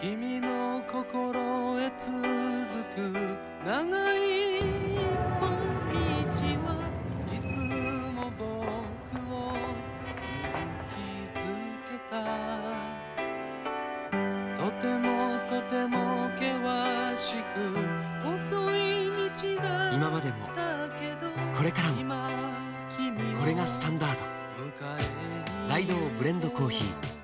君の心へ続く長い一本道はいつも僕を勇気づけた。とてもとても険しく細い道だ今までもこれからもこれがスタンダード。ライド大道ブレンドコーヒー。